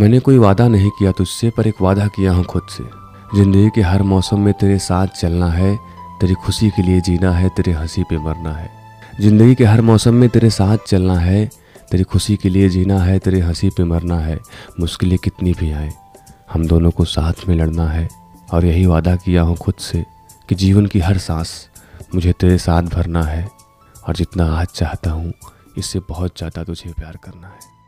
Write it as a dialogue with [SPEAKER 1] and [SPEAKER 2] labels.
[SPEAKER 1] मैंने कोई वादा नहीं किया तुझसे, पर एक वादा किया हूँ खुद से। ज़िंदगी के हर मौसम में तेरे साथ चलना है, तेरी खुशी के लिए जीना है, तेरे हँसी पे मरना है। ज़िंदगी के हर मौसम में तेरे साथ चलना है, तेरी खुशी के लिए जीना है, तेरे हँसी पे मरना है। मुश्किलें कितनी भी आए, हम दोनों को साथ में लड़ना है। और यही वादा किया हूँ खुद से कि जीवन की हर सांस मुझे तेरे साथ भरना है। और जितना आज चाहता हूँ, इससे बहुत ज़्यादा तुझे प्यार करना है।